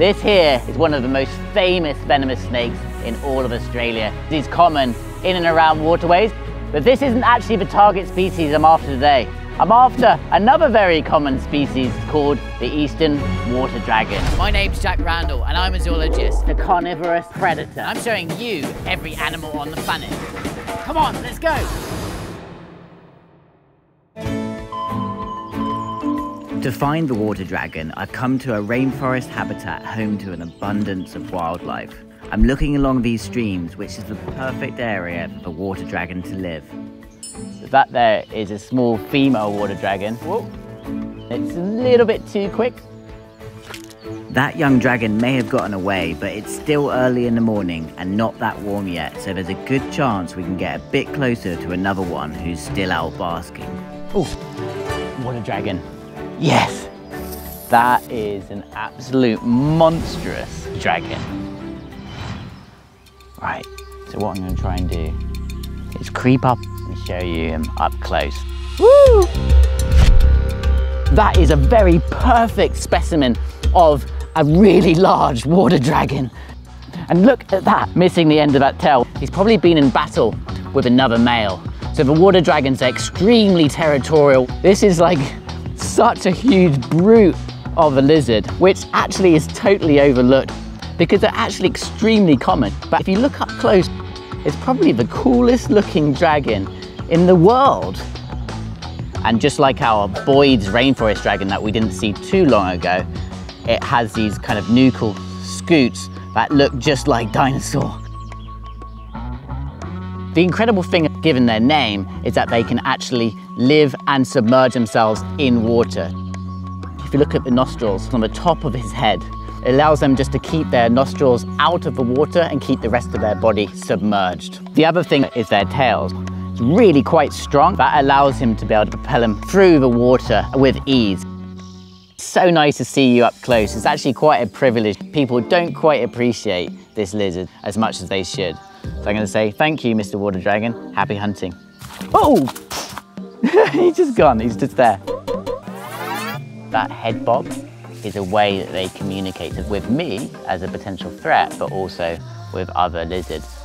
This here is one of the most famous venomous snakes in all of Australia. It's common in and around waterways, but this isn't actually the target species I'm after today. I'm after another very common species called the eastern water dragon. My name's Jack Randall and I'm a zoologist. The carnivorous predator. I'm showing you every animal on the planet. Come on, let's go. To find the water dragon, I've come to a rainforest habitat home to an abundance of wildlife. I'm looking along these streams, which is the perfect area for the water dragon to live. That there is a small female water dragon. Whoa. It's a little bit too quick. That young dragon may have gotten away, but it's still early in the morning and not that warm yet, so there's a good chance we can get a bit closer to another one who's still out basking. Oh, water dragon. Yes, that is an absolute monstrous dragon. Right, so what I'm gonna try and do is creep up and show you him up close. Woo! That is a very perfect specimen of a really large water dragon. And look at that, missing the end of that tail. He's probably been in battle with another male. So the water dragons are extremely territorial. This is like such a huge brute of a lizard, which actually is totally overlooked because they're actually extremely common. But if you look up close, it's probably the coolest looking dragon in the world. And just like our Boyd's rainforest dragon that we didn't see too long ago, it has these kind of nuchal scutes that look just like dinosaur. The incredible thing given their name is that they can actually live and submerge themselves in water. If you look at the nostrils on the top of his head, it allows them just to keep their nostrils out of the water and keep the rest of their body submerged. The other thing is their tails. It's really quite strong. That allows him to be able to propel him through the water with ease. So nice to see you up close. It's actually quite a privilege. People don't quite appreciate this lizard as much as they should. So I'm gonna say thank you, Mr. Water Dragon. Happy hunting. Oh! he's just gone, he's just there. That head bob is a way that they communicate with me as a potential threat, but also with other lizards.